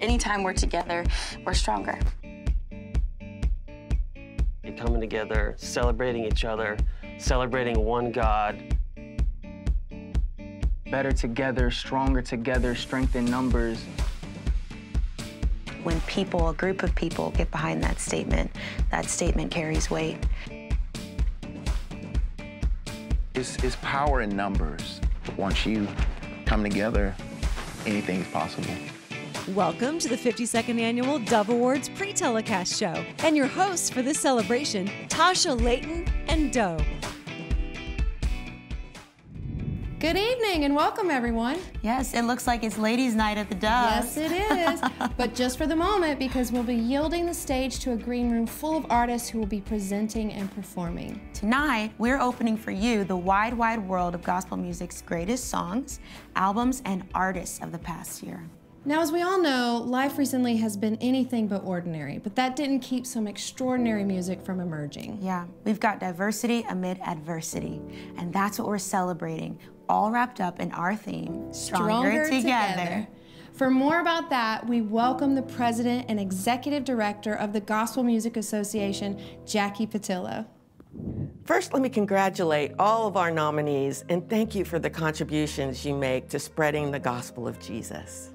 Anytime we're together, we're stronger. Coming together, celebrating each other, celebrating one God. Better together, stronger together, strength in numbers. When people, a group of people, get behind that statement, that statement carries weight. It's, it's power in numbers. Once you come together, anything's possible. Welcome to the 52nd annual Dove Awards pre-telecast show and your hosts for this celebration, Tasha Layton and Doe. Good evening and welcome everyone. Yes, it looks like it's ladies' night at the Dove. Yes, it is. but just for the moment because we'll be yielding the stage to a green room full of artists who will be presenting and performing. Tonight, we're opening for you the wide, wide world of gospel music's greatest songs, albums, and artists of the past year. Now, as we all know, life recently has been anything but ordinary, but that didn't keep some extraordinary music from emerging. Yeah, we've got diversity amid adversity, and that's what we're celebrating, all wrapped up in our theme, Stronger, Stronger together. together. For more about that, we welcome the president and executive director of the Gospel Music Association, Jackie Patillo. First, let me congratulate all of our nominees and thank you for the contributions you make to spreading the gospel of Jesus.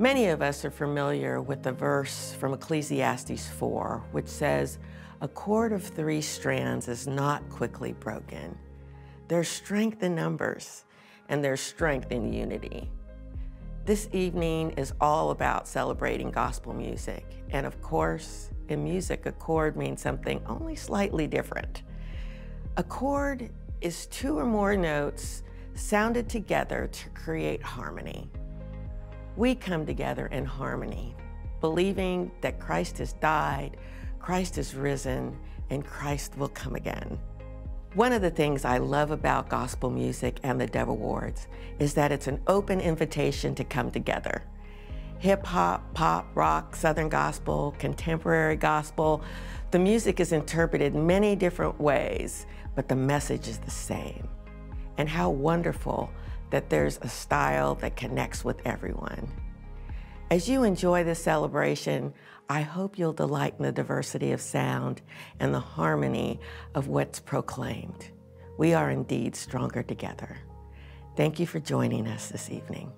Many of us are familiar with the verse from Ecclesiastes 4, which says, A cord of three strands is not quickly broken. There's strength in numbers, and there's strength in unity. This evening is all about celebrating gospel music. And of course, in music, a chord means something only slightly different. A chord is two or more notes sounded together to create harmony. We come together in harmony, believing that Christ has died, Christ has risen, and Christ will come again. One of the things I love about gospel music and the Dove Awards is that it's an open invitation to come together. Hip hop, pop, rock, Southern gospel, contemporary gospel, the music is interpreted many different ways, but the message is the same. And how wonderful that there's a style that connects with everyone. As you enjoy this celebration, I hope you'll delight in the diversity of sound and the harmony of what's proclaimed. We are indeed stronger together. Thank you for joining us this evening.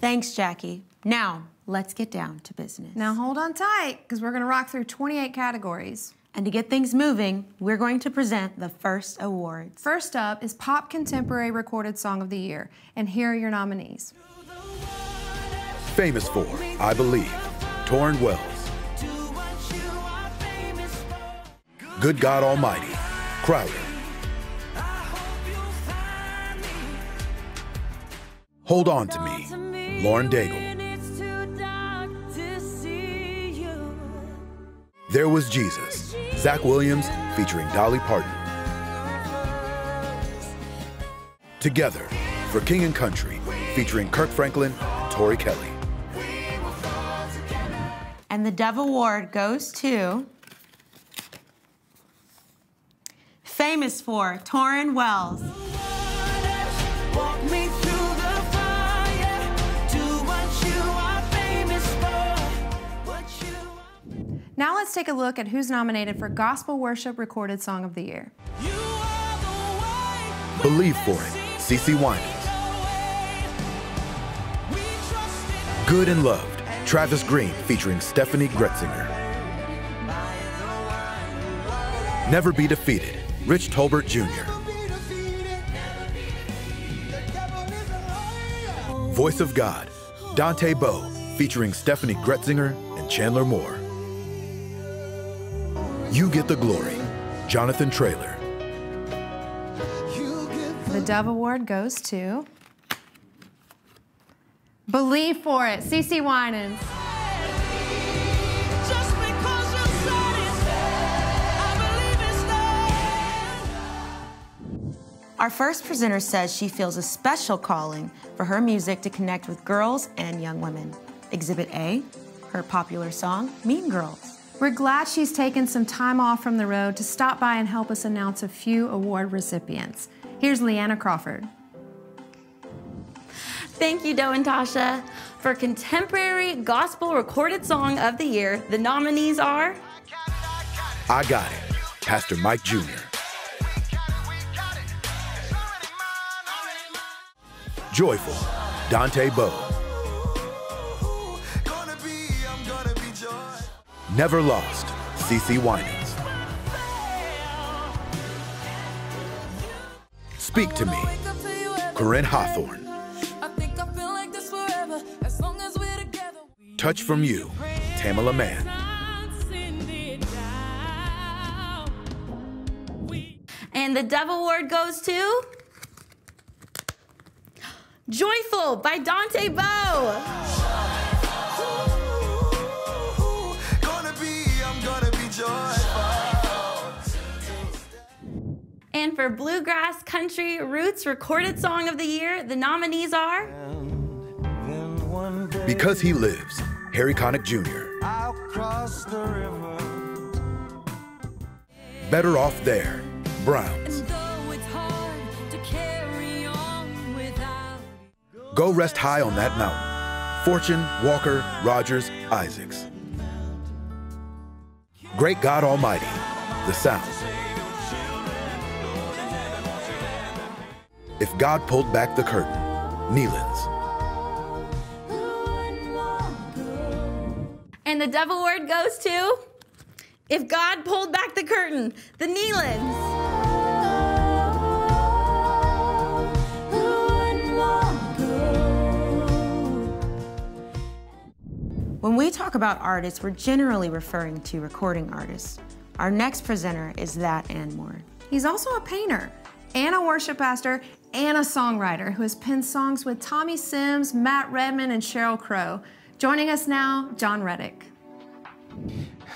Thanks, Jackie. Now, let's get down to business. Now hold on tight, because we're going to rock through 28 categories. And to get things moving, we're going to present the first awards. First up is Pop Contemporary Recorded Song of the Year, and here are your nominees. Famous for I Believe, Tauren Wells. Good God Almighty, Crowder. Hold On to Me, Lauren Daigle. There Was Jesus, Zach Williams featuring Dolly Parton. Together for King and Country featuring Kirk Franklin and Tori Kelly. And the Dove Award goes to famous for Tauren Wells. Now let's take a look at who's nominated for Gospel Worship Recorded Song of the Year. Believe for it, CeCe Winans. Good and Loved, Travis Green featuring Stephanie Gretzinger. Never Be Defeated, Rich Tolbert Jr. Voice of God, Dante Bowe featuring Stephanie Gretzinger and Chandler Moore. You Get the Glory, Jonathan Traylor. The Dove Award goes to Believe for It, CeCe Winans. Our first presenter says she feels a special calling for her music to connect with girls and young women. Exhibit A, her popular song, Mean Girls. We're glad she's taken some time off from the road to stop by and help us announce a few award recipients. Here's Leanna Crawford. Thank you, Doe and Tasha. For Contemporary Gospel Recorded Song of the Year, the nominees are I Got It, Pastor Mike Jr. Joyful, Dante Bowe. Never Lost, CeCe Winans. Speak to Me, Koryn Hawthorne. Touch from You, Tamela Mann. And the Dove Award goes to Joyful by Dante Bowe. And for Bluegrass Country Roots Recorded Song of the Year, the nominees are Because He Lives, Harry Connick Jr. Better Off There, Browns. Go Rest High on That Mountain, Fortune, Walker, Rogers, Isaacs. Great God Almighty, The Sound. If God Pulled Back the Curtain, Nelons. And the Dove Award goes to If God Pulled Back the Curtain, the Nelons. When we talk about artists, we're generally referring to recording artists. Our next presenter is that and more. He's also a painter and a worship pastor and a songwriter who has penned songs with Tommy Sims, Matt Redman, and Sheryl Crow. Joining us now, Jon Reddick.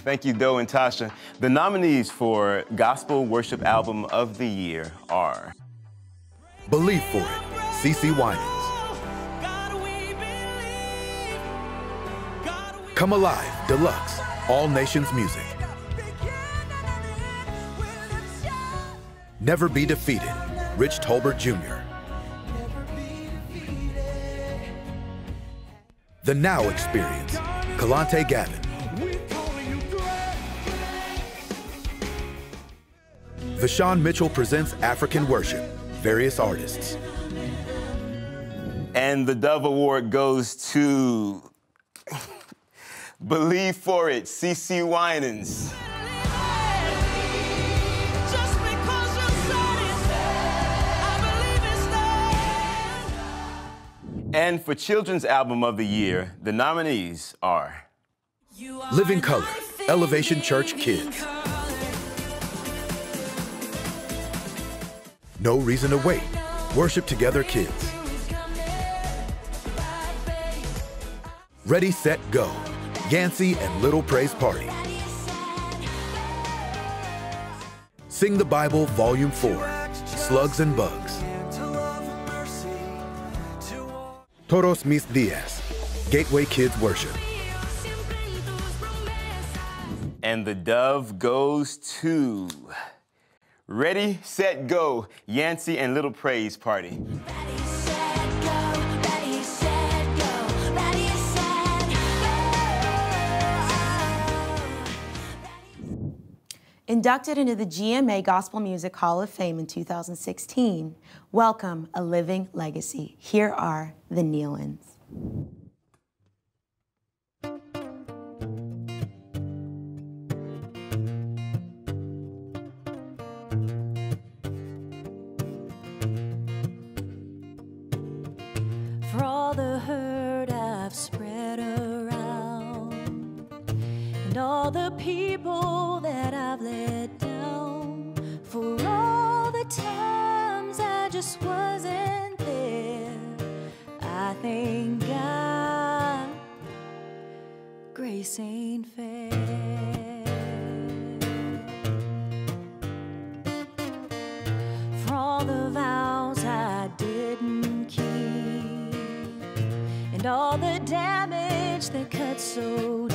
Thank you, Doe and Tasha. The nominees for Gospel Worship Album of the Year are Believe for It, CeCe Winans. Come Alive, Deluxe, All Nations Music. Never Be Defeated, Rich Tolbert Jr. The Now Experience, Kellontae Gavin. Vashawn Mitchell presents African Worship, various artists. And the Dove Award goes to Believe for It, CeCe Winans. And for Children's Album of the Year, the nominees are Living Color, Elevation Church Kids. No Reason to Wait, Worship Together Kids. Ready, Set, Go, Yancy and Little Praise Party. Sing the Bible, Volume 4, Slugs and Bugs. Todos Mis Dias, Gateway Kids Worship. And the dove goes to Ready, Set, Go, Yancy and Little Praise Party. Inducted into the GMA Gospel Music Hall of Fame in 2016, welcome a living legacy. Here are the Nelons. For all the hurt I've spread around, and all the people that I've let thank God grace ain't fair. For all the vows I didn't keep and all the damage that cut so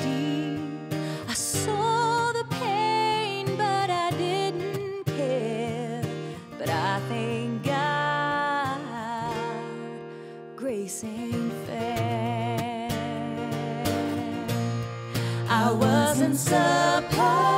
I wasn't supposed.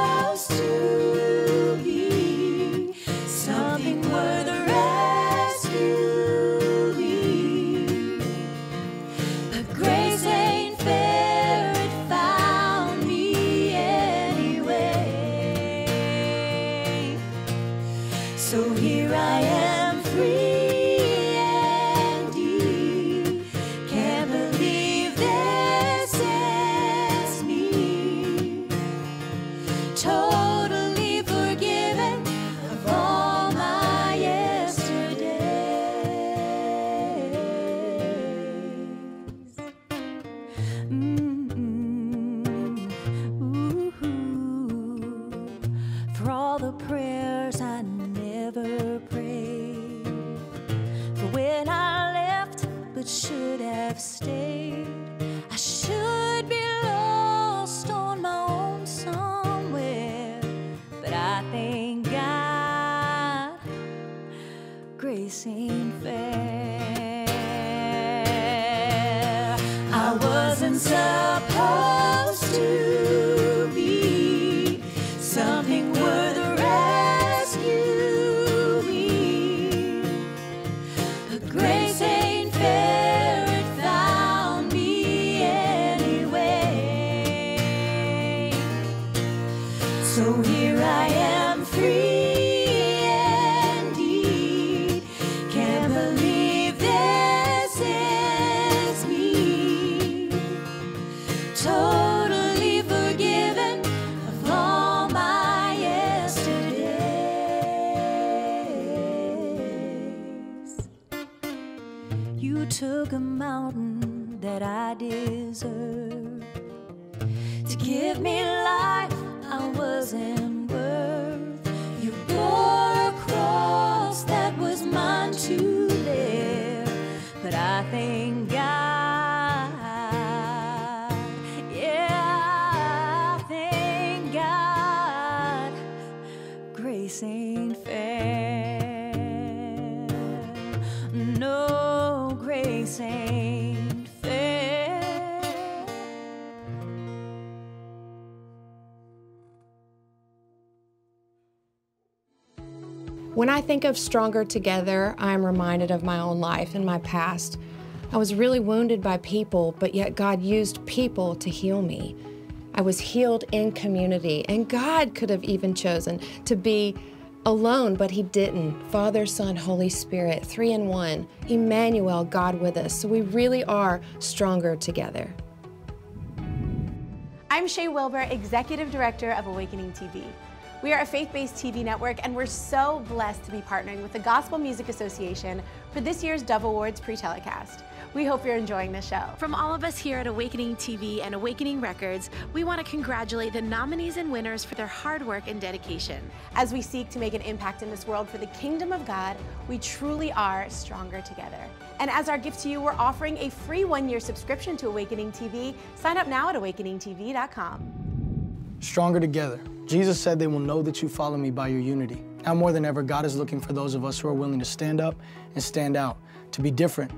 Think of Stronger Together, I'm reminded of my own life and my past. I was really wounded by people, but yet God used people to heal me. I was healed in community, and God could have even chosen to be alone, but He didn't. Father, Son, Holy Spirit, three in one, Emmanuel, God with us. So we really are stronger together. I'm Shay Wilbur, Executive Director of Awakening TV. We are a faith based TV network, and we're so blessed to be partnering with the Gospel Music Association for this year's Dove Awards pre telecast. We hope you're enjoying the show. From all of us here at Awakening TV and Awakening Records, we want to congratulate the nominees and winners for their hard work and dedication. As we seek to make an impact in this world for the kingdom of God, we truly are stronger together. And as our gift to you, we're offering a free one year subscription to Awakening TV. Sign up now at awakeningtv.com. Stronger together. Jesus said they will know that you follow me by your unity. Now more than ever, God is looking for those of us who are willing to stand up and stand out, to be different,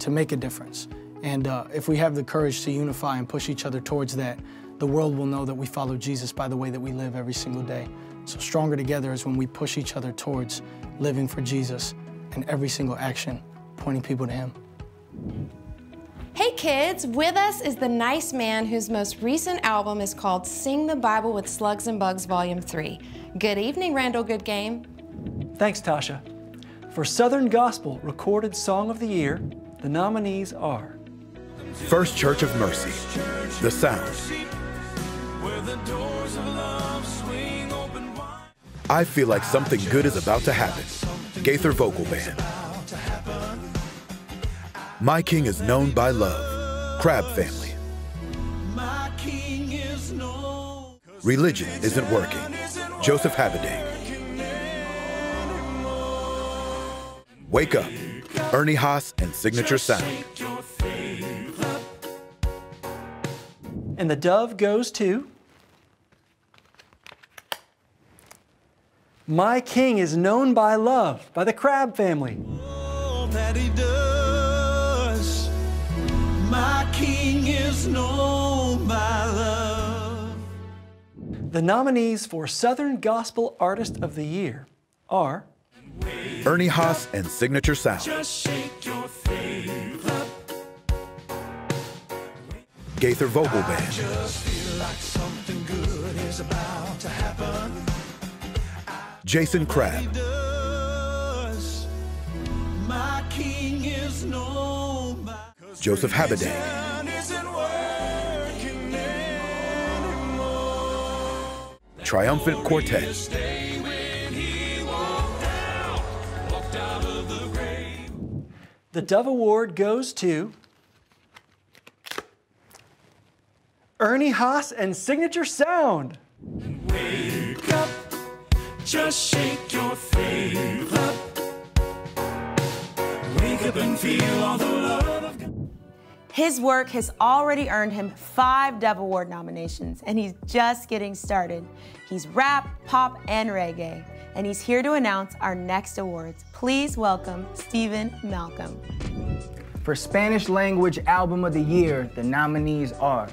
to make a difference. And uh, if we have the courage to unify and push each other towards that, the world will know that we follow Jesus by the way that we live every single day. So stronger together is when we push each other towards living for Jesus and every single action pointing people to Him. Hey kids, with us is the nice man whose most recent album is called Sing the Bible with Slugs and Bugs Volume 3. Good evening, Randall Goodgame. Thanks, Tasha. For Southern Gospel Recorded Song of the Year, the nominees are First Church of Mercy, The Sound. I feel like something good is about to happen. Gaither Vocal Band. My King is known by love. Crabb Family. Religion isn't working. Joseph Habedank. Wake up. Ernie Haase and Signature Sound. And the dove goes to My King is Known by Love by the Crabb Family. that he does. My king is known by love. The nominees for Southern Gospel Artist of the Year are Ernie Haase and Signature Sound. Gaither Vocal Band. Jason Crabb. Joseph Habedank. Triumphant Quartet. The Dove Award goes to Ernie Haase and Signature Sound. Wake up, just shake your faith up. Wake up and feel all the love of God. His work has already earned him five Dove Award nominations, and he's just getting started. He's rap, pop, and reggae, and he's here to announce our next awards. Please welcome Stephen Malcolm. For Spanish Language Album of the Year, the nominees are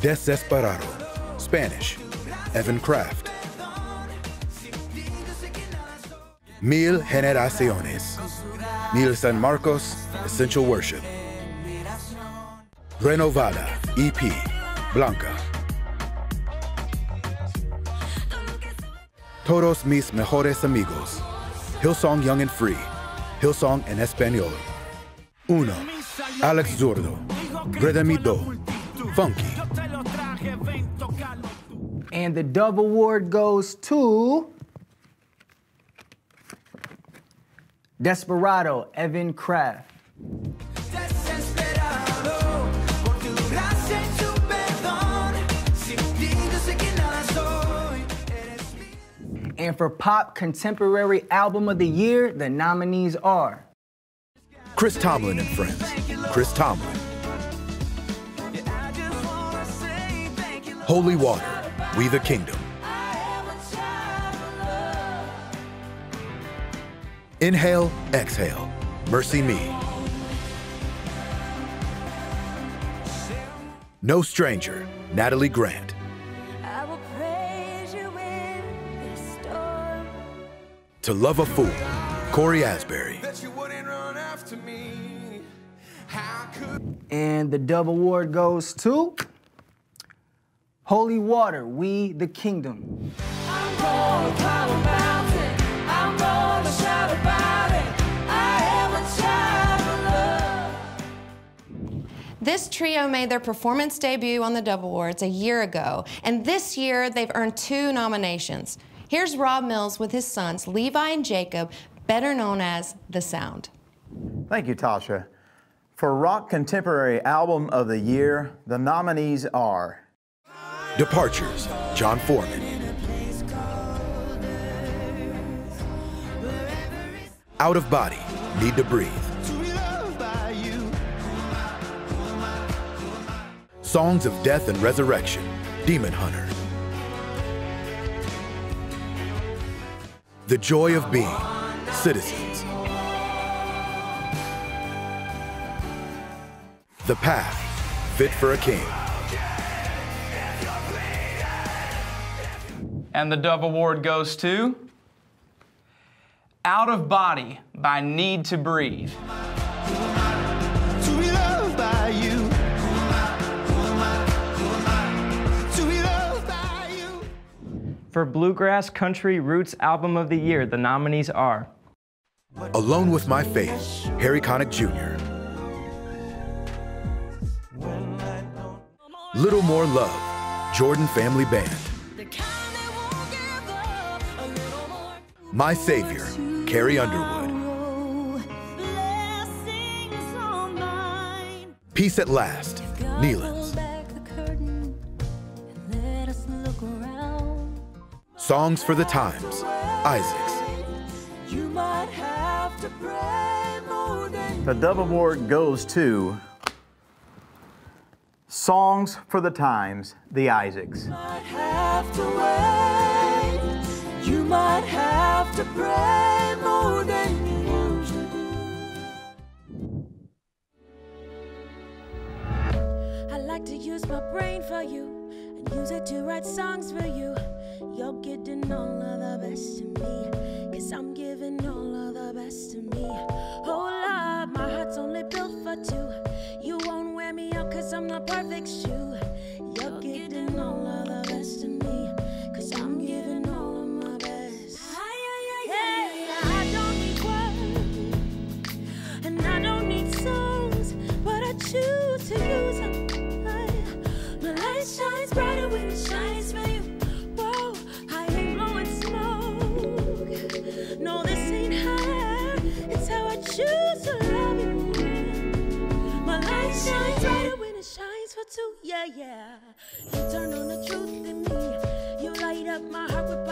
Desesperado. Spanish. Evan Craft. Mil Generaciones. Miel San Marcos. Essential Worship. Renovada. EP. Blanca. Todos mis mejores amigos. Hillsong Young and Free. Hillsong en Español. Uno. Alex Zurdo. Redimido. Funky. And the Dove Award goes to Desperado, Evan Craft. And for Pop Contemporary Album of the Year, the nominees are Chris Tomlin and Friends. Chris Tomlin. Holy Water. We the Kingdom. Inhale, exhale. MercyMe. No Stranger. Natalie Grant. To Love a Fool. Cory Asbury. And the Dove Award goes to Holy Water, We the Kingdom. I'm gonna climb a mountain. I'm gonna shout about it. I am a child of love. This trio made their performance debut on the Dove Awards a year ago, and this year they've earned two nominations. Here's Rob Mills with his sons, Levi and Jacob, better known as The Sound. Thank you, Tasha. For Rock Contemporary Album of the Year, the nominees are Departures. Jon Foreman. Out of Body. Need to Breathe. Songs of Death and Resurrection. Demon Hunter. The Joy of Being. Citizens. The Path. Fit for a King. And the Dove Award goes to Out of Body by Need to Breathe. For Bluegrass Country Roots Album of the Year, the nominees are Alone with My Faith. Harry Connick Jr. Little More Love. Jordan Family Band. My Savior. Carrie Underwood. Peace at Last. Nelons. Songs for the Times. Isaacs. You might have to pray more than The double Award goes to Songs for the Times, The Isaacs. might have to wait. You might have to pray more than you usually do. I like to use my brain for you, and use it to write songs for you. You're getting all of the best of me. Cause I'm giving all of the best of me. Oh Lord, my heart's only built for two. You won't wear me out cause I'm not perfect shoe. You're getting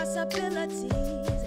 possibilities.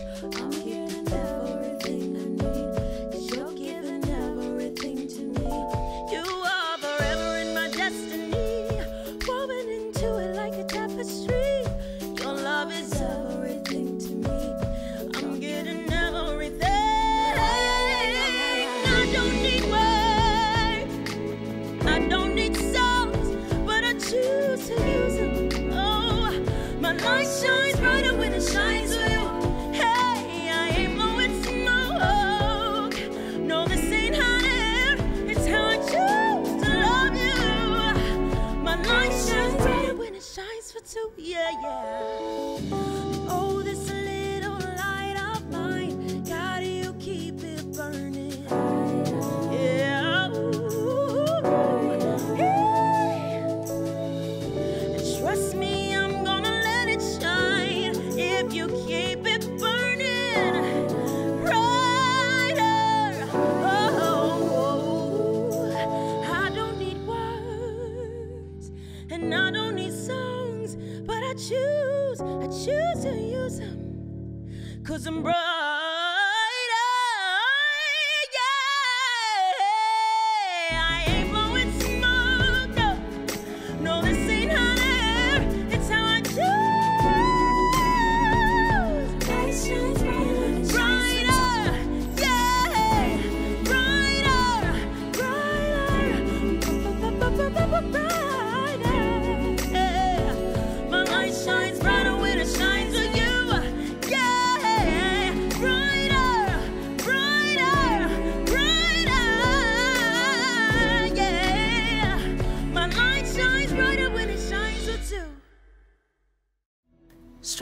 Yeah, yeah.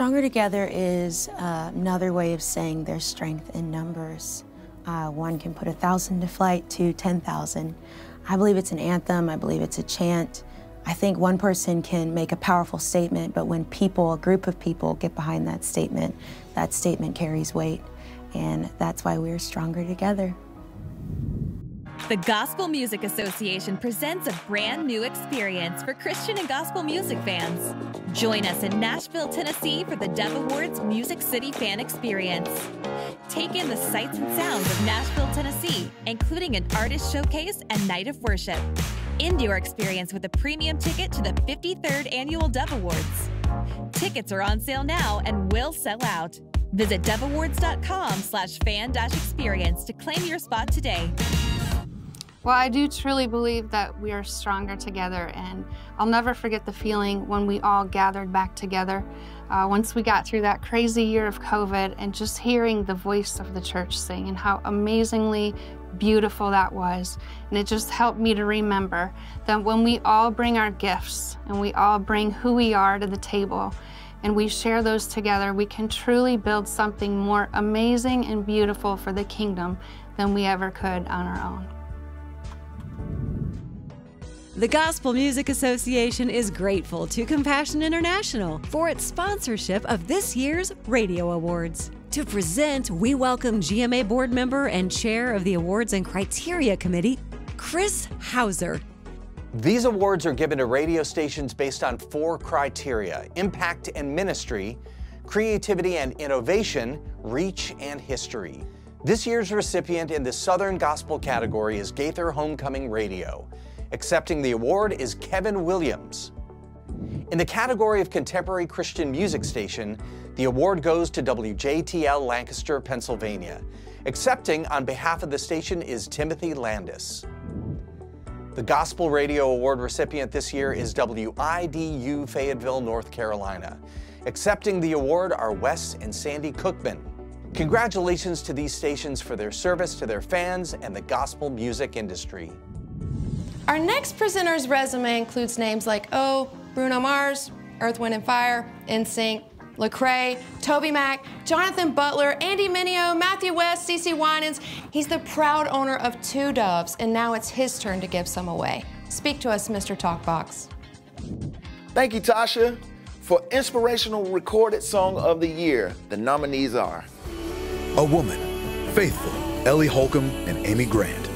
Stronger Together is uh, another way of saying there's strength in numbers. Uh, one can put a thousand to flight, to 10,000. I believe it's an anthem, I believe it's a chant. I think one person can make a powerful statement, but when people, a group of people, get behind that statement, that statement carries weight. And that's why we're stronger together. The Gospel Music Association presents a brand new experience for Christian and gospel music fans. Join us in Nashville, Tennessee for the Dove Awards Music City Fan Experience. Take in the sights and sounds of Nashville, Tennessee, including an artist showcase and night of worship. End your experience with a premium ticket to the 53rd Annual Dove Awards. Tickets are on sale now and will sell out. Visit doveawards.com slash fan dash experience to claim your spot today. Well, I do truly believe that we are stronger together, and I'll never forget the feeling when we all gathered back together uh, once we got through that crazy year of COVID and just hearing the voice of the church sing and how amazingly beautiful that was. And it just helped me to remember that when we all bring our gifts and we all bring who we are to the table, and we share those together, we can truly build something more amazing and beautiful for the kingdom than we ever could on our own. The Gospel Music Association is grateful to Compassion International for its sponsorship of this year's Radio Awards. To present, we welcome GMA board member and chair of the Awards and Criteria Committee, Chris Hauser. These awards are given to radio stations based on four criteria impact and ministry, creativity and innovation, reach and history. This year's recipient in the Southern Gospel category is Gaither Homecoming Radio. Accepting the award is Kevin Williams. In the category of Contemporary Christian Music Station, the award goes to WJTL Lancaster, Pennsylvania. Accepting on behalf of the station is Timothy Landis. The Gospel Radio Award recipient this year is WIDU Fayetteville, North Carolina. Accepting the award are Wes and Sandy Cookman. Congratulations to these stations for their service to their fans and the gospel music industry. Our next presenter's resume includes names like O, Bruno Mars, Earth, Wind and Fire, NSYNC, Lecrae, Toby Mac, Jonathan Butler, Andy Mineo, Matthew West, CeCe Winans. He's the proud owner of two doves, and now it's his turn to give some away. Speak to us, Mr. Talkbox. Thank you, Tasha. For Inspirational Recorded Song of the Year, the nominees are A Woman, Faithful, Ellie Holcomb and Amy Grant.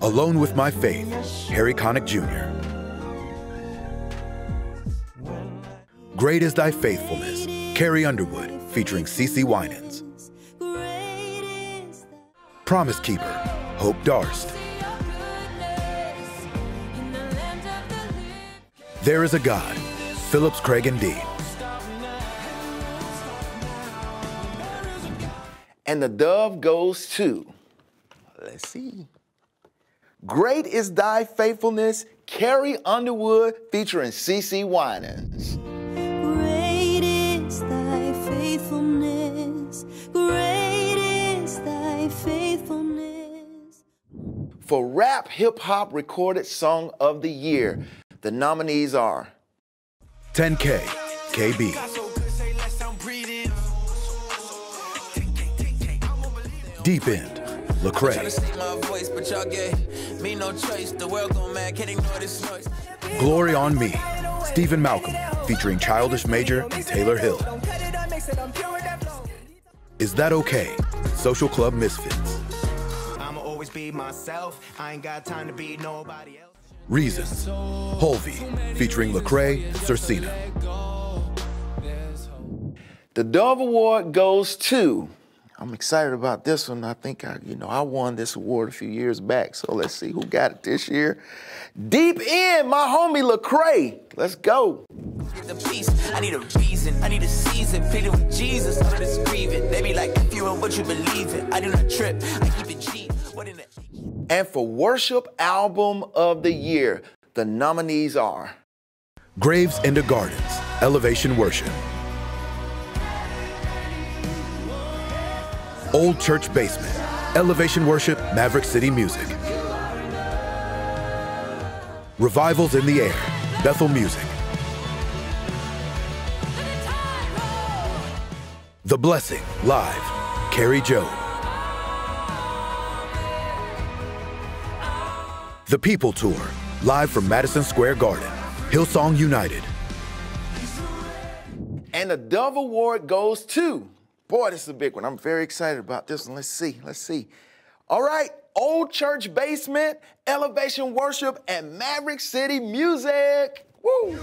Alone with My Faith, Harry Connick Jr. Great is Thy Faithfulness, Carrie Underwood, featuring CeCe Winans. Promise Keeper, Hope Darst. There is a God, Phillips Craig and Dean. And the dove goes to, let's see. Great is thy faithfulness, Carrie Underwood featuring CeCe Winans. Great is thy faithfulness. Great is thy faithfulness. For Rap Hip Hop Recorded Song of the Year, the nominees are 10K, KB. Deep End, Lecrae. Glory on Me, Stephen Malcolm, featuring Childish Major and Taylor Hill. Is That Okay? Social Club Misfits. I'ma always be myself. I ain't got time to be nobody else. Reasons, Hulvey, featuring Lecrae and Cersina. The Dove Award goes to. I'm excited about this one. I think I, you know, I won this award a few years back. So let's see who got it this year. Deep in, my homie Lecrae. Let's go. The peace, I need a reason, I need a season. Pleading with Jesus, I'm just grieving. They be like, if you and what you believe in, I do not trip, I keep it G. What in the And for Worship Album of the Year, the nominees are Graves into Gardens, Elevation Worship. Old Church Basement, Elevation Worship, Maverick City Music. Revivals in the Air, Bethel Music. The Blessing, live, Kari Jobe. The People Tour, live from Madison Square Garden, Hillsong United. And the Dove Award goes to, boy, this is a big one. I'm very excited about this one. Let's see, let's see. All right, Old Church Basement, Elevation Worship, and Maverick City Music. Woo!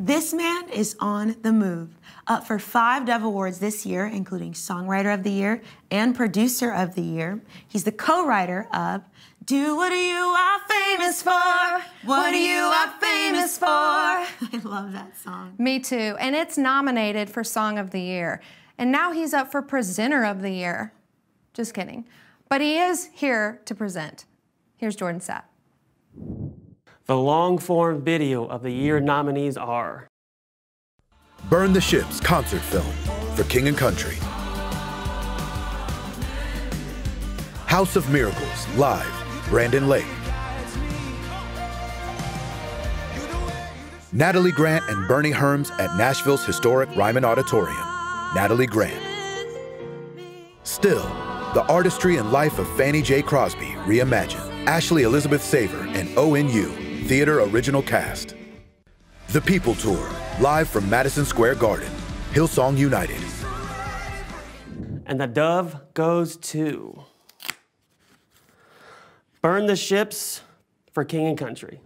This man is on the move. Up for five Dove Awards this year, including Songwriter of the Year and Producer of the Year. He's the co writer of Do What You Are Famous For? What are You Are Famous For? I love that song. Me too. And it's nominated for Song of the Year. And now he's up for Presenter of the Year. Just kidding. But he is here to present. Here's Jordan Sapp. The long form video of the year nominees are Burn the Ships concert film for King and Country. House of Miracles live, Brandon Lake. Natalie Grant and Bernie Herms at Nashville's historic Ryman Auditorium. Natalie Grant. Still, the artistry and life of Fannie J. Crosby reimagined. Ashley Elizabeth Saver and ONU Theater Original Cast. The People Tour, live from Madison Square Garden, Hillsong United. And the dove goes to Burn the Ships for King and Country.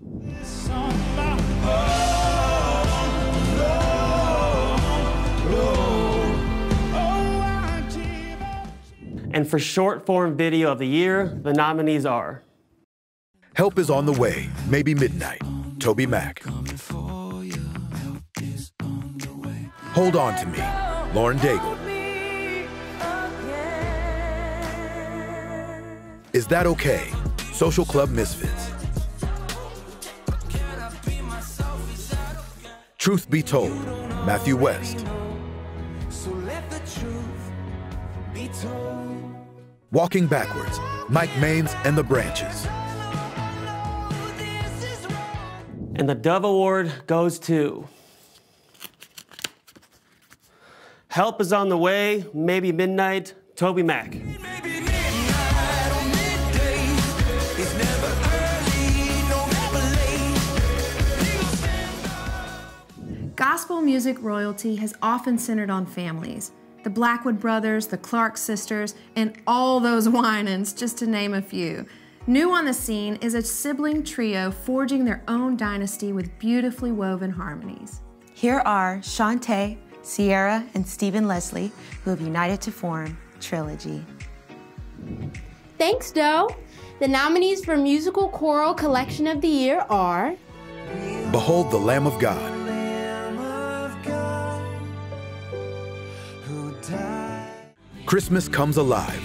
And for short form video of the year, the nominees are Help is on the way, maybe midnight. Toby Mac. Hold On to Me, Lauren Daigle. Is That Okay? Social Club Misfits. Truth Be Told, Matthew West. Walking Backwards, Mike Mains and the Branches. And the Dove Award goes to. Help is on the way, maybe midnight, TobyMac. Gospel music royalty has often centered on families. The Blackwood brothers, the Clark sisters, and all those Winans, just to name a few. New on the scene is a sibling trio forging their own dynasty with beautifully woven harmonies. Here are Shantae, Sierra, and Stephen Leslie, who have united to form Trilogy. Thanks, Doe. The nominees for Musical Choral Collection of the Year are Behold the Lamb of God. Christmas Comes Alive.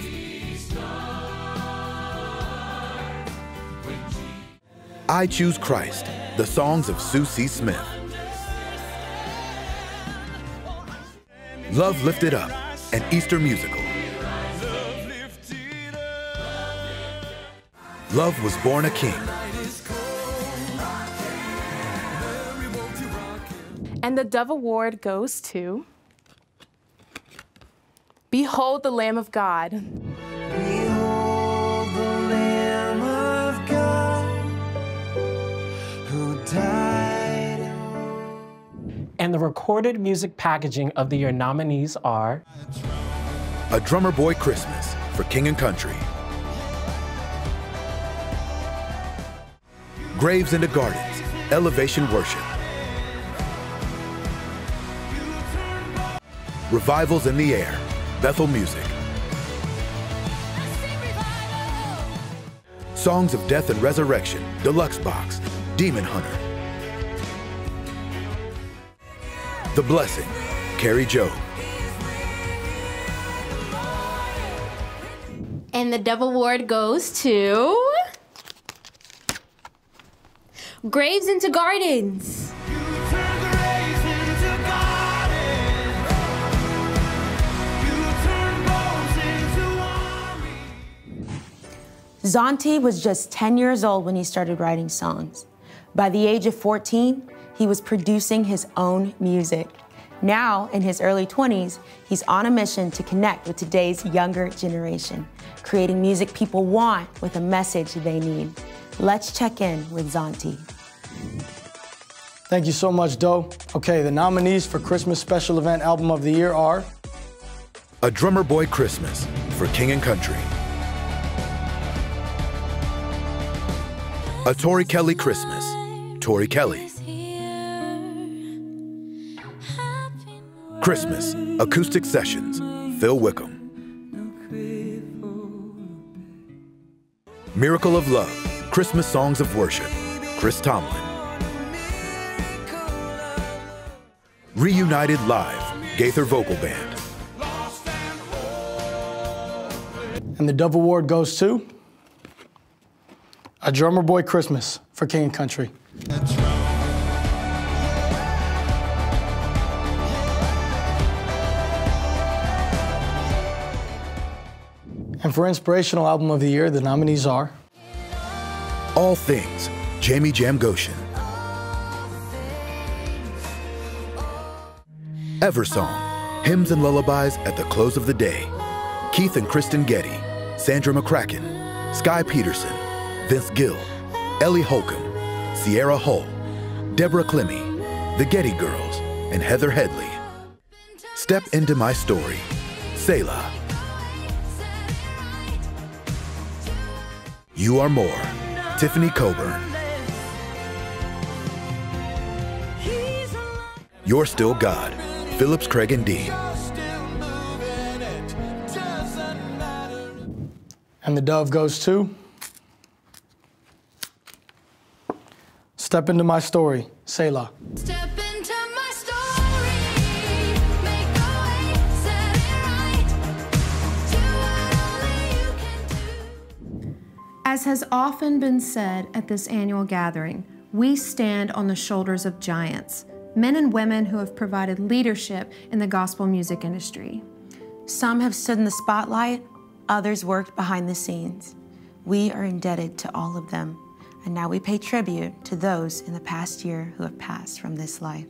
I Choose Christ, the songs of C. Smith. Love Lifted Up, an Easter musical. Love Was Born a King. And the Dove Award goes to Behold the Lamb of God. Behold the Lamb of God who died And the recorded music packaging of the year nominees are A Drummer Boy Christmas for King and Country. Graves into Gardens, Elevation Worship. Revivals in the Air, Bethel Music. Songs of Death and Resurrection, Deluxe Box, Demon Hunter. The Blessing, Kari Jobe. And the Dove ward goes to Graves into Gardens. Zauntee was just 10 years old when he started writing songs. By the age of 14, he was producing his own music. Now, in his early 20s, he's on a mission to connect with today's younger generation, creating music people want with a message they need. Let's check in with Zauntee. Thank you so much, Doe. Okay, the nominees for Christmas Special Event Album of the Year are A Drummer Boy Christmas for King and Country. A Tori Kelly Christmas, Tori Kelly. Christmas, Acoustic Sessions, Phil Wickham. Miracle of Love, Christmas Songs of Worship, Chris Tomlin. Reunited Live, Gaither Vocal Band. And the Dove Award goes to A Drummer Boy Christmas for King Country. And for Inspirational Album of the Year, the nominees are All Things, Jaime Jamgochian. Eversong, Hymns and Lullabies at the Close of the Day. Keith and Kristen Getty, Sandra McCracken, Skye Peterson, Vince Gill, Ellie Holcomb, Sierra Hull, Deborah Clemmy, The Getty Girls, and Heather Headley. Step into my story, Selah. You Are More, Tiffany Coburn. You're Still God, Phillips Craig and Dean. And the Dove goes to Step into my story, Selah. Step into my story, way, right, As has often been said at this annual gathering, we stand on the shoulders of giants, men and women who have provided leadership in the gospel music industry. Some have stood in the spotlight, others worked behind the scenes. We are indebted to all of them and now we pay tribute to those in the past year who have passed from this life.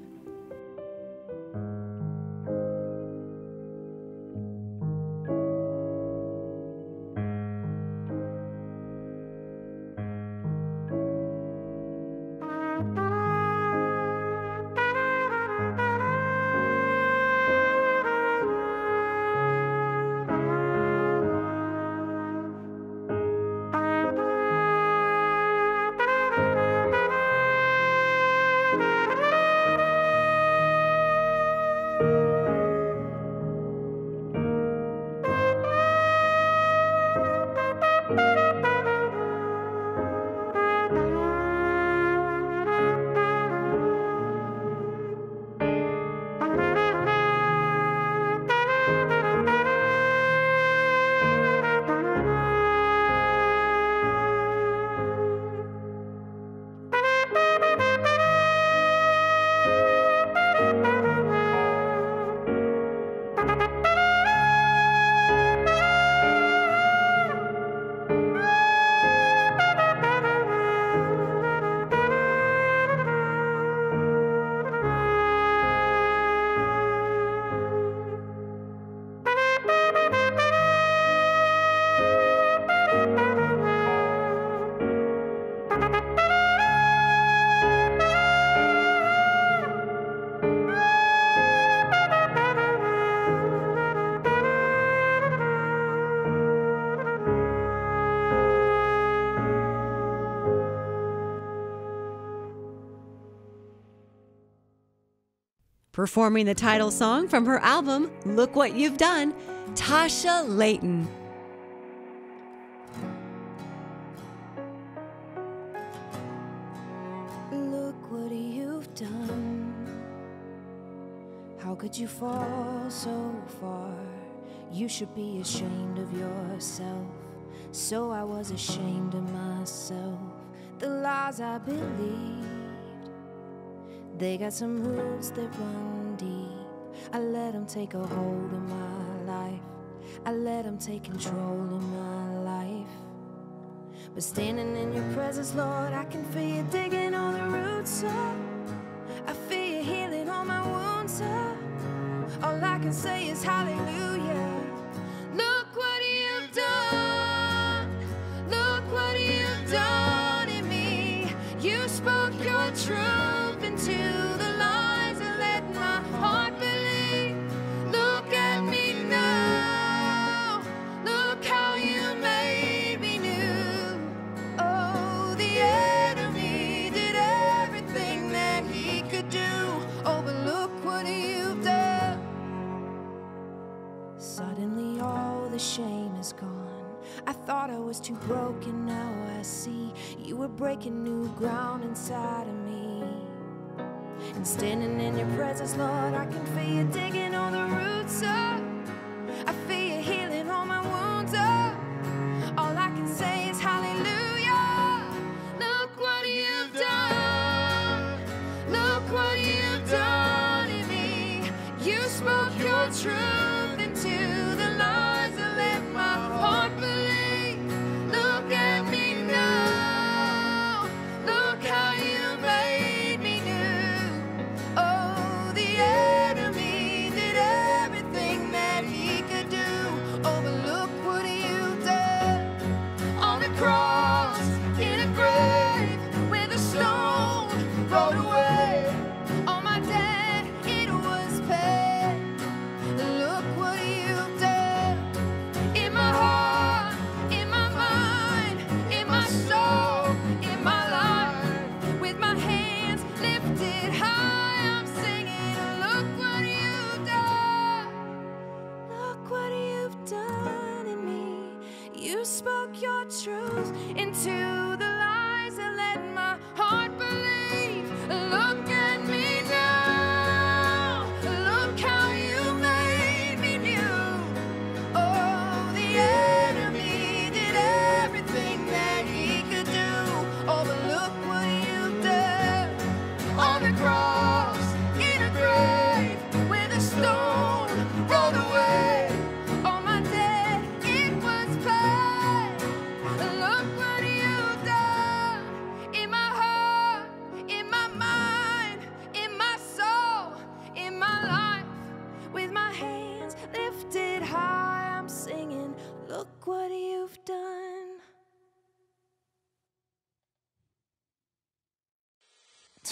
Performing the title song from her album, Look What You've Done, Tasha Layton. Look what you've done. How could you fall so far? You should be ashamed of yourself. So I was ashamed of myself. The lies I believed. They got some roots that run deep. I let them take a hold of my life. I let them take control of my life. But standing in your presence, Lord, I can feel you digging all the roots up. I feel you healing all my wounds up. All I can say is hallelujah. Was too broken, now I see you were breaking new ground inside of me. And standing in your presence, Lord, I can feel you digging all the roots up.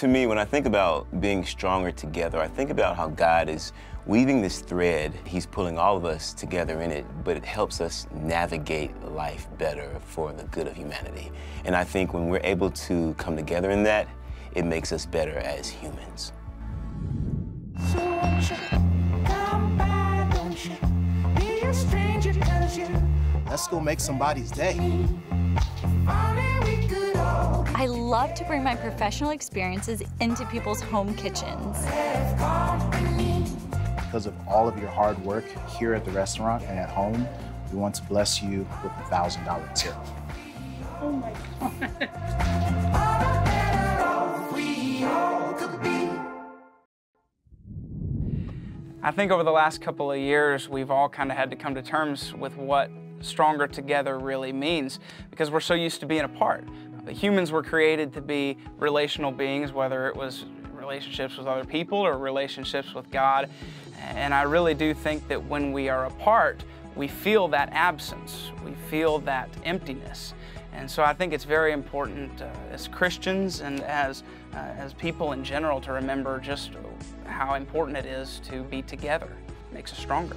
To me, when I think about being stronger together, I think about how God is weaving this thread. He's pulling all of us together in it, but it helps us navigate life better for the good of humanity. And I think when we're able to come together in that, it makes us better as humans. Let's go make somebody's day. I love to bring my professional experiences into people's home kitchens. Because of all of your hard work here at the restaurant and at home, we want to bless you with a thousand dollar tip. Oh my God. I think over the last couple of years, we've all kind of had to come to terms with what stronger together really means because we're so used to being apart. Humans were created to be relational beings, whether it was relationships with other people or relationships with God. And I really do think that when we are apart, we feel that absence, we feel that emptiness. And so I think it's very important uh, as Christians and as, uh, as people in general to remember just how important it is to be together. It makes us stronger.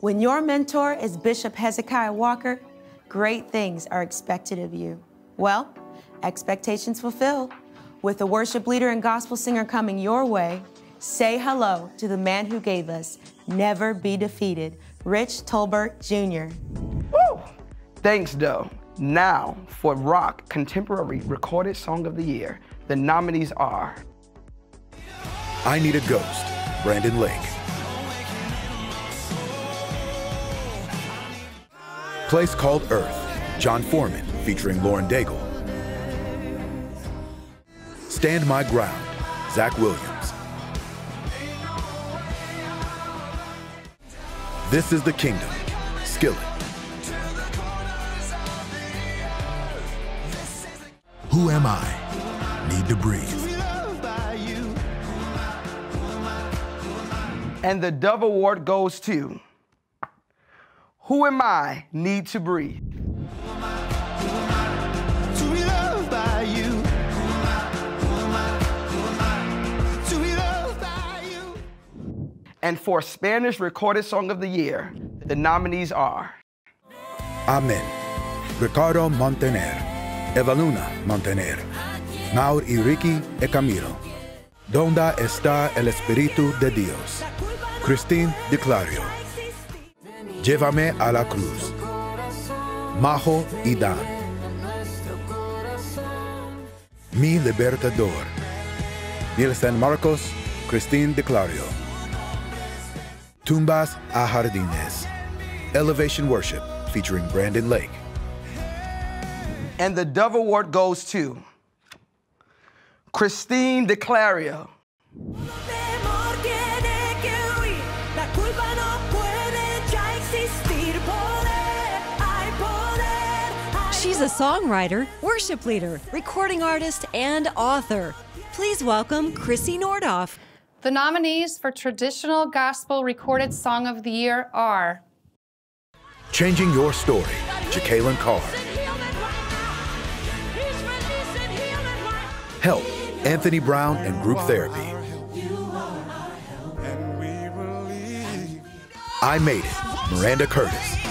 When your mentor is Bishop Hezekiah Walker, great things are expected of you. Well, expectations fulfilled. With a worship leader and gospel singer coming your way, say hello to the man who gave us Never Be Defeated, Rich Tolbert Jr. Woo! Thanks, Doe. Now, for Rock Contemporary Recorded Song of the Year, the nominees are I Need a Ghost, Brandon Lake. Place Called Earth, Jon Foreman, featuring Lauren Daigle. Stand My Ground, Zach Williams. This is the Kingdom, Skillet. Who Am I? NEEDTOBREATHE. And the Dove Award goes to Who Am I? NEEDTOBREATHE. To be loved by you. To be loved by you. And for Spanish Recorded Song of the Year, the nominees are Amen. Ricardo Montaner, Evaluna Montaner, Mau y Ricky e Camilo. Donde está el Espíritu de Dios? Christine D'Clario. Llévame a la cruz. Majo y Dan. Mi Libertador. Miel San Marcos, Christine D'Clario. Tumbas a Jardines. Elevation Worship featuring Brandon Lake. And the Dove Award goes to Christine D'Clario. A songwriter, worship leader, recording artist, and author. Please welcome Chrissy Nordoff. The nominees for Traditional Gospel Recorded Song of the Year are Changing Your Story, Jekalyn Carr. Help, Anthony Brown and Group Therapy. I Made It, Miranda Curtis.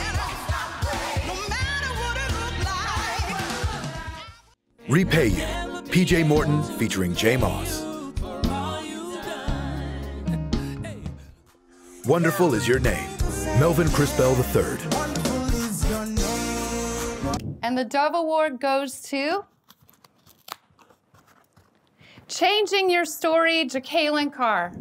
Repay You, PJ Morton featuring J. Moss. Wonderful is Your Name, Melvin Crispell III. And the Dove Award goes to Changing Your Story, Jekalyn Carr.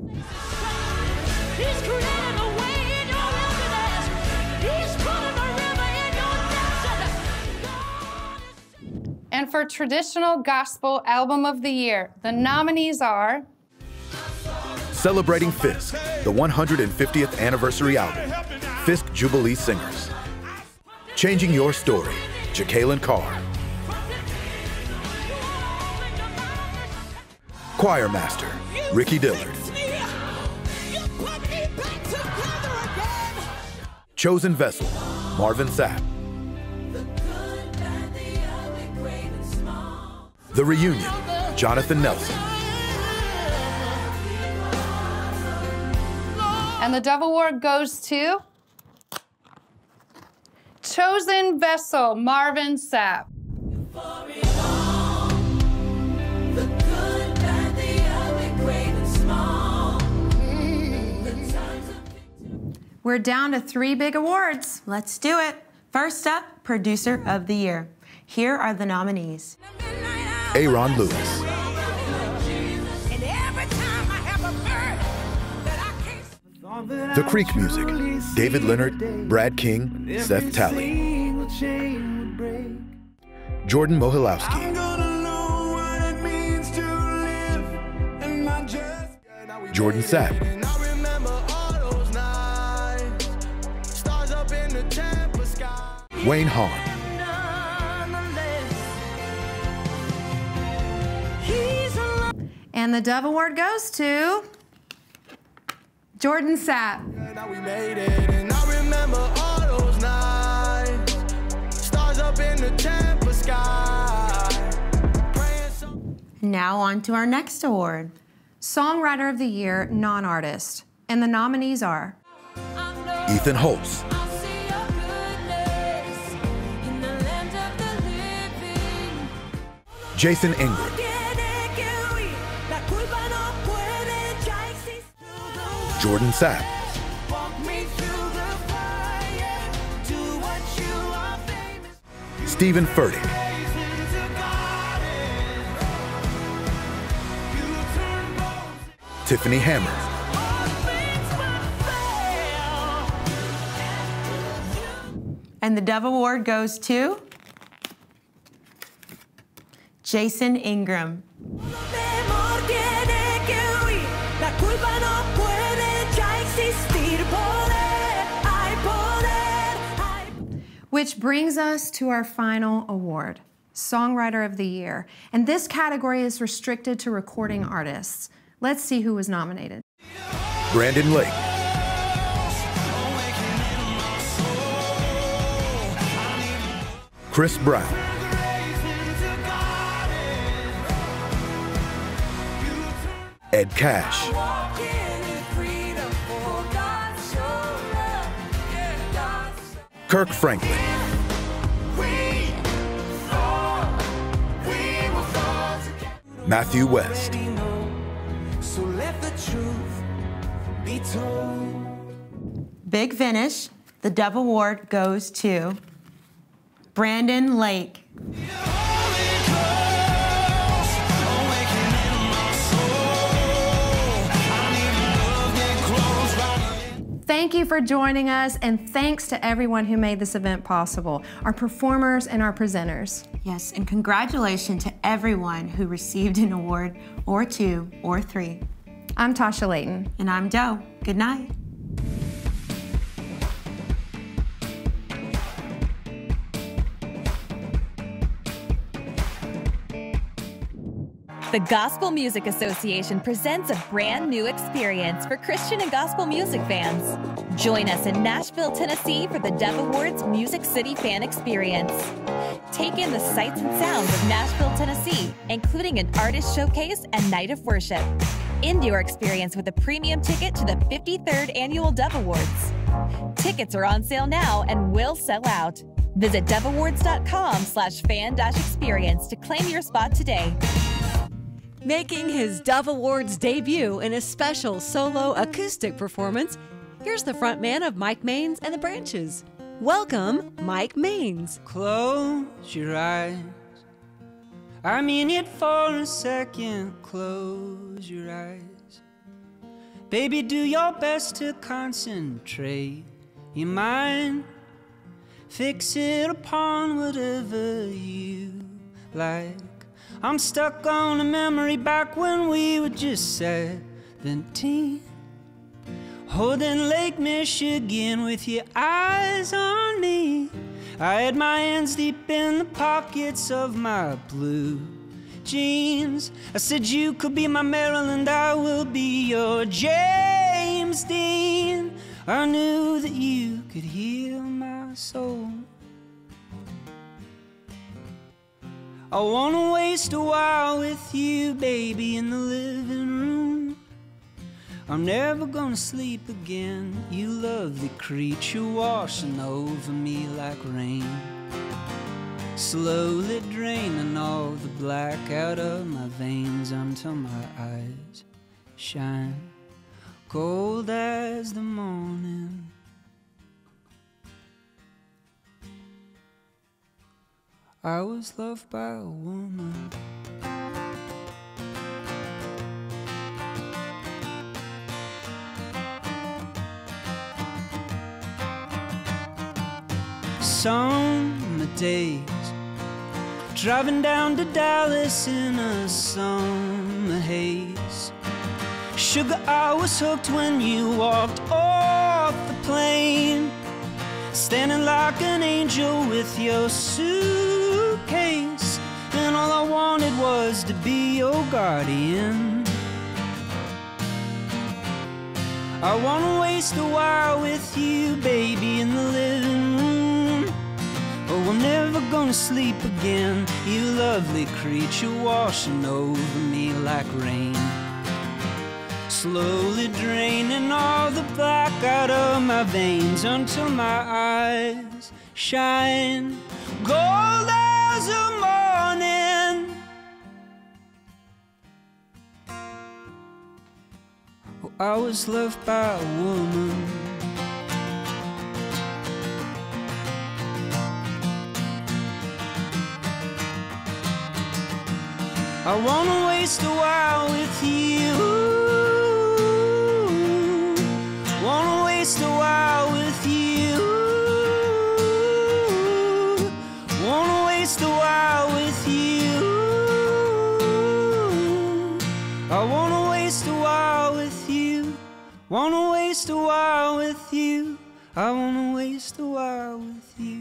For Traditional Gospel Album of the Year, the nominees are Celebrating Fisk, the 150th anniversary album, Fisk Jubilee Singers. Changing Your Story, Jekalyn Carr. Choir Master, Ricky Dillard. Chosen Vessel, Marvin Sapp. The Reunion, Jonathan Nelson, And the Dove Award goes to Chosen Vessel, Marvin Sapp. We're down to three big awards. Let's do it. First up, Producer of the Year. Here are the nominees. Aaron Lewis, The Creek Music, David Leonard, Brad King, Seth Talley, Jordan Mohilowski, Jordan Sapp, Wayne Haun, And the Dove Award goes to Jordan Sapp. Now on to our next award. Songwriter of the Year, non-artist. And the nominees are Ethan Hulse, Jason Ingram, Jordan Sapp, Stephen Furtick, Tiffany Hammer, And the Dove Award goes to Jason Ingram. Which brings us to our final award, Songwriter of the Year. And this category is restricted to recording artists. Let's see who was nominated. Brandon Lake, Chris Brown, Ed Cash, Kirk Franklin, Matthew West. Big finish. The Dove Award goes to Brandon Lake. Thank you for joining us, and thanks to everyone who made this event possible our performers and our presenters. Yes, and congratulations to everyone who received an award or two or three. I'm Tasha Layton. And I'm Doe. Good night. The Gospel Music Association presents a brand new experience for Christian and gospel music fans. Join us in Nashville, Tennessee for the Dove Awards Music City Fan Experience. Take in the sights and sounds of Nashville, Tennessee, including an artist showcase and night of worship. End your experience with a premium ticket to the 53rd Annual Dove Awards. Tickets are on sale now and will sell out. Visit doveawards.com slash fan dash experience to claim your spot today. Making his Dove Awards debut in a special solo acoustic performance, here's the frontman of Mike Mains and the Branches. Welcome, Mike Mains. Close your eyes. I mean it for a second. Close your eyes. Baby, do your best to concentrate your mind. Fix it upon whatever you like. I'm stuck on a memory back when we were just 17. Holding Lake Michigan with your eyes on me. I had my hands deep in the pockets of my blue jeans. I said, You could be my Marilyn, I will be your James Dean. I knew that you could heal my soul. I wanna waste a while with you, baby, in the living room. I'm never gonna sleep again, you lovely creature washing over me like rain. Slowly draining all the black out of my veins until my eyes shine cold as the morning. I was loved by a woman. Summer days, driving down to Dallas in a summer haze. Sugar, I was hooked when you walked off the plane. Standing like an angel with your suitcase. And all I wanted was to be your guardian. I wanna waste a while with you, baby, in the living never gonna sleep again. You lovely creature washing over me like rain slowly draining all the black out of my veins until my eyes shine gold as the morning. Oh, I was loved by a woman. I wanna waste a while with you. Wanna waste a while with you. Wanna waste a while with you. I wanna waste a while with you. Wanna waste a while with you. I wanna waste a while with you.